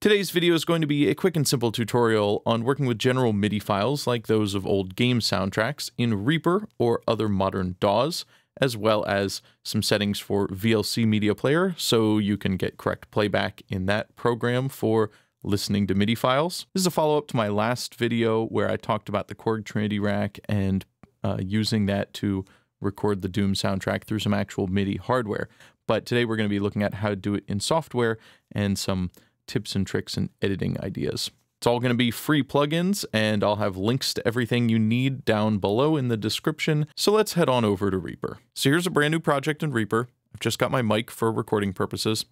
Today's video is going to be a quick and simple tutorial on working with general MIDI files like those of old game soundtracks in Reaper or other modern DAWs, as well as some settings for VLC Media Player so you can get correct playback in that program for listening to MIDI files. This is a follow-up to my last video where I talked about the Korg Trinity Rack and uh, using that to record the Doom soundtrack through some actual MIDI hardware. But today we're going to be looking at how to do it in software and some tips and tricks and editing ideas. It's all going to be free plugins, and I'll have links to everything you need down below in the description. So let's head on over to Reaper. So here's a brand new project in Reaper. I've just got my mic for recording purposes.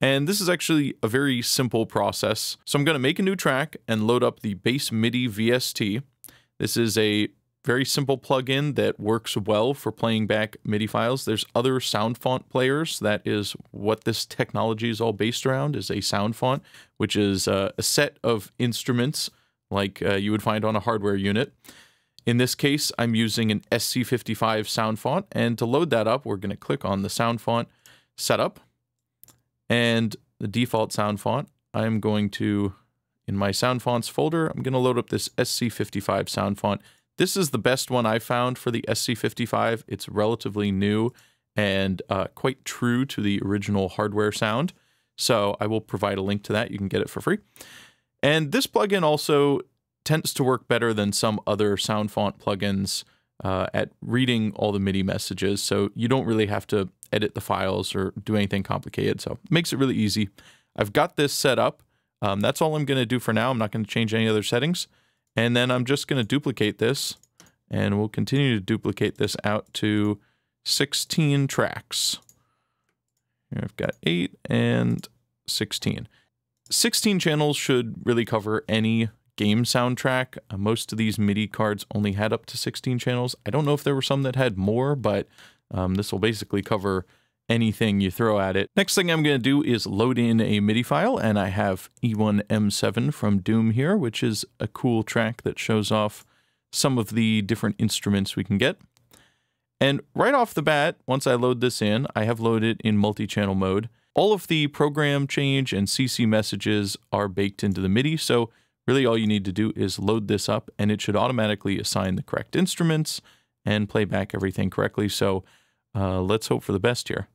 And this is actually a very simple process. So I'm going to make a new track and load up the BassMidi VST. This is a very simple plugin that works well for playing back MIDI files. There's other sound font players. That is what this technology is all based around, is a sound font, which is uh, a set of instruments like uh, you would find on a hardware unit. In this case, I'm using an SC55 sound font, and to load that up, we're going to click on the sound font setup, and the default sound font, I'm going to, in my sound fonts folder, I'm going to load up this SC55 sound font. This is the best one I found for the SC55. It's relatively new and uh, quite true to the original hardware sound. So I will provide a link to that. You can get it for free. And this plugin also tends to work better than some other sound font plugins uh, at reading all the MIDI messages. So you don't really have to edit the files or do anything complicated. So it makes it really easy. I've got this set up. Um, that's all I'm going to do for now. I'm not going to change any other settings. And then I'm just going to duplicate this and we'll continue to duplicate this out to 16 tracks. Here I've got 8 and 16. 16 channels should really cover any game soundtrack. Uh, most of these MIDI cards only had up to 16 channels. I don't know if there were some that had more, but um, this will basically cover anything you throw at it. Next thing I'm going to do is load in a MIDI file, and I have E1M7 from Doom here, which is a cool track that shows off some of the different instruments we can get. And right off the bat, once I load this in, I have loaded in multi-channel mode. All of the program change and CC messages are baked into the MIDI, so really all you need to do is load this up and it should automatically assign the correct instruments and play back everything correctly. So uh, let's hope for the best here.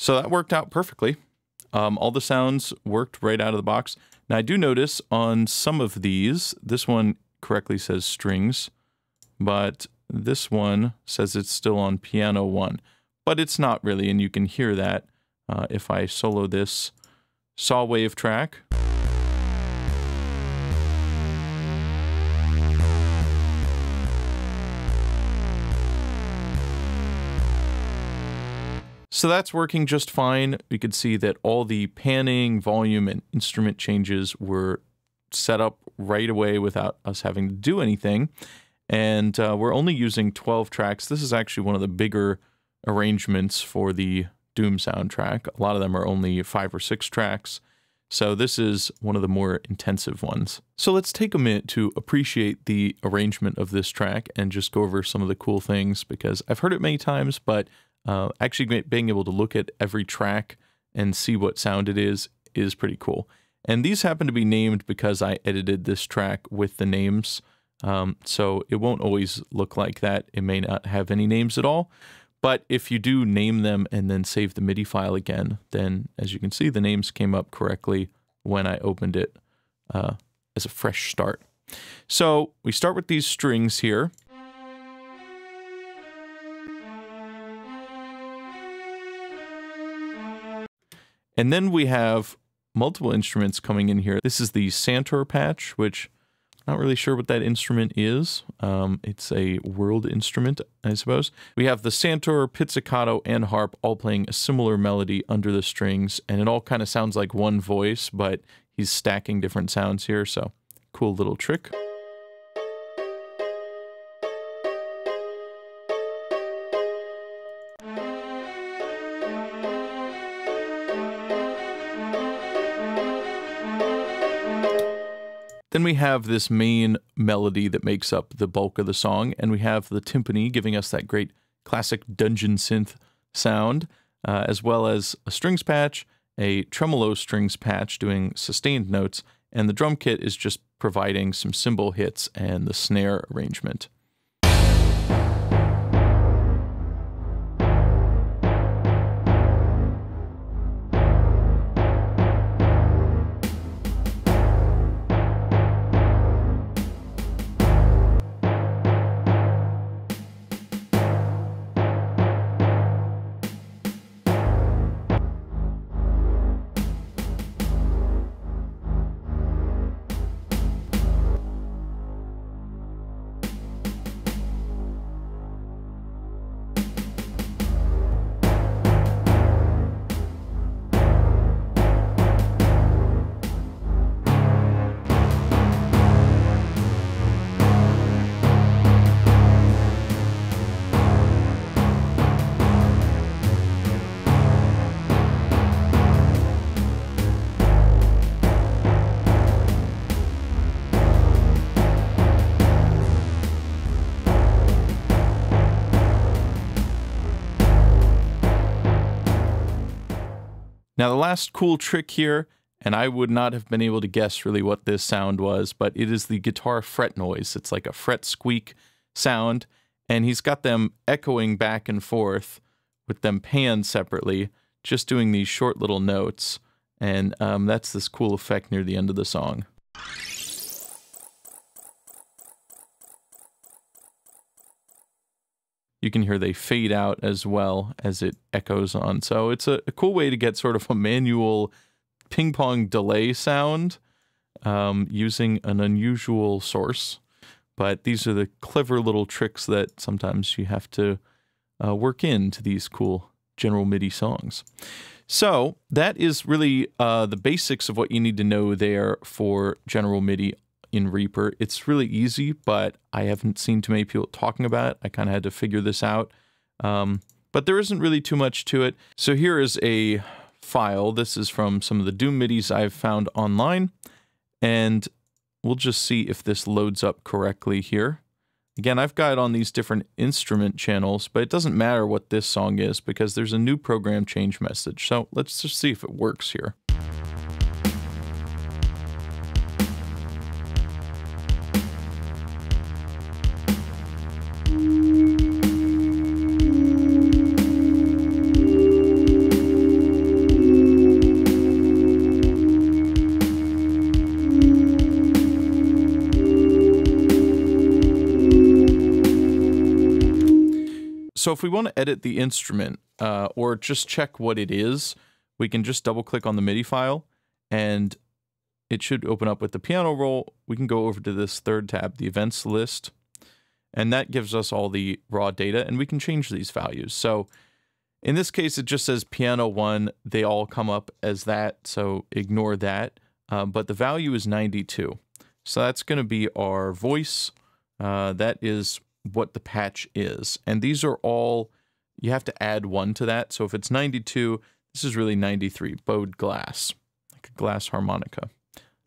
So that worked out perfectly. Um, all the sounds worked right out of the box. Now I do notice on some of these, this one correctly says strings, but this one says it's still on piano one, but it's not really, and you can hear that uh, if I solo this saw wave track. So that's working just fine. We could see that all the panning, volume, and instrument changes were set up right away without us having to do anything. And uh, we're only using 12 tracks. This is actually one of the bigger arrangements for the Doom soundtrack. A lot of them are only five or six tracks. So this is one of the more intensive ones. So let's take a minute to appreciate the arrangement of this track and just go over some of the cool things because I've heard it many times, but uh, actually being able to look at every track and see what sound it is is pretty cool. And these happen to be named because I edited this track with the names Um, so it won't always look like that. It may not have any names at all. But if you do name them and then save the MIDI file again, then as you can see, the names came up correctly when I opened it uh, as a fresh start. So we start with these strings here. And then we have multiple instruments coming in here. This is the Santur patch, which I'm not really sure what that instrument is. Um, it's a world instrument, I suppose. We have the Santur, pizzicato, and harp all playing a similar melody under the strings, and it all kind of sounds like one voice, but he's stacking different sounds here, so cool little trick. Then we have this main melody that makes up the bulk of the song, and we have the timpani giving us that great classic dungeon synth sound, uh, as well as a strings patch, a tremolo strings patch doing sustained notes, and the drum kit is just providing some cymbal hits and the snare arrangement. Now, the last cool trick here, and I would not have been able to guess really what this sound was, but it is the guitar fret noise. It's like a fret squeak sound, and he's got them echoing back and forth with them panned separately, just doing these short little notes. And um, that's this cool effect near the end of the song. You can hear they fade out as well as it echoes on. So it's a, a cool way to get sort of a manual ping pong delay sound um, using an unusual source. But these are the clever little tricks that sometimes you have to uh, work into these cool general MIDI songs. So that is really uh, the basics of what you need to know there for general MIDI in Reaper. It's really easy, but I haven't seen too many people talking about it. I kind of had to figure this out. Um, but there isn't really too much to it. So here is a file. This is from some of the Doom MIDIs I've found online. And we'll just see if this loads up correctly here. Again, I've got it on these different instrument channels, but it doesn't matter what this song is because there's a new program change message. So let's just see if it works here. So if we want to edit the instrument uh, or just check what it is, we can just double click on the MIDI file and it should open up with the piano roll. We can go over to this third tab, the events list, and that gives us all the raw data and we can change these values. So in this case, it just says piano one. They all come up as that, so ignore that. Uh, but the value is 92. So that's going to be our voice. Uh, that is what the patch is. And these are all, you have to add one to that. So if it's 92, this is really 93, bowed glass, like a glass harmonica.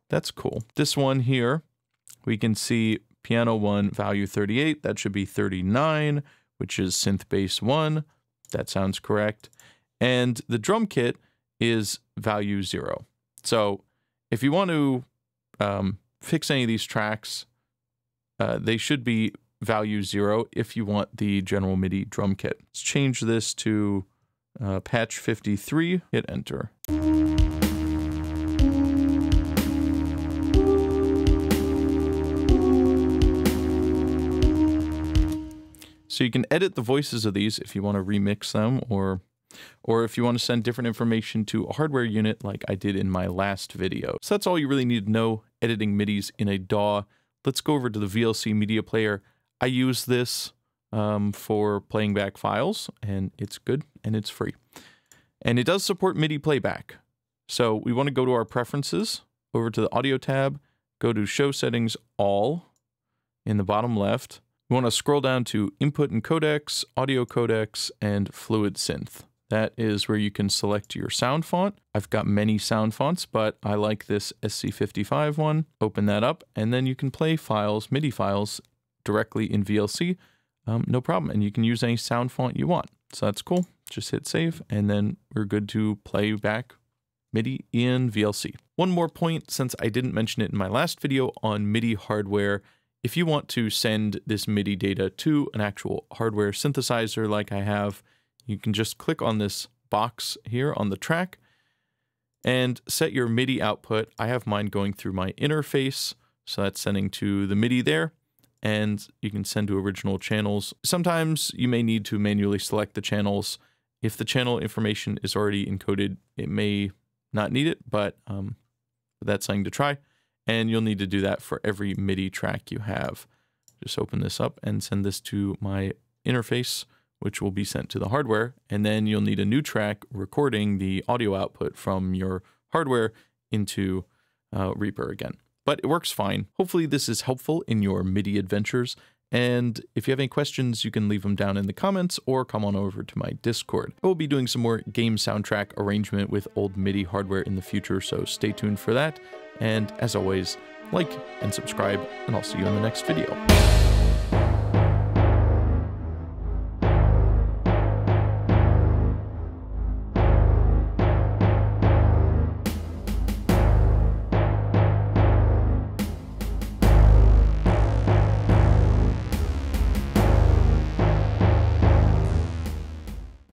That's cool. This one here, we can see piano one value 38. That should be 39, which is synth bass one. That sounds correct. And the drum kit is value zero. So if you want to um, fix any of these tracks, uh, they should be value zero if you want the general MIDI drum kit. Let's change this to uh, patch 53, hit enter. So you can edit the voices of these if you want to remix them or or if you want to send different information to a hardware unit like I did in my last video. So that's all you really need to know editing MIDIs in a DAW. Let's go over to the VLC media player. I use this um, for playing back files and it's good and it's free. And it does support MIDI playback. So we want to go to our preferences over to the audio tab, go to show settings all in the bottom left. We want to scroll down to input and codecs, audio codecs, and FluidSynth. That is where you can select your sound font. I've got many sound fonts, but I like this SC55 one. Open that up, and then you can play files, MIDI files, directly in VLC. Um, no problem. And you can use any sound font you want. So that's cool. Just hit save, and then we're good to play back MIDI in VLC. One more point, since I didn't mention it in my last video on MIDI hardware, if you want to send this MIDI data to an actual hardware synthesizer like I have, you can just click on this box here on the track and set your MIDI output. I have mine going through my interface, so that's sending to the MIDI there, and you can send to original channels. Sometimes you may need to manually select the channels. If the channel information is already encoded, it may not need it, but um, that's something to try. And you'll need to do that for every MIDI track you have. Just open this up and send this to my interface, which will be sent to the hardware. And then you'll need a new track recording the audio output from your hardware into uh, Reaper again. But it works fine. Hopefully this is helpful in your MIDI adventures. And if you have any questions, you can leave them down in the comments or come on over to my Discord. I will be doing some more game soundtrack arrangement with old MIDI hardware in the future, so stay tuned for that. And as always, like and subscribe, and I'll see you in the next video.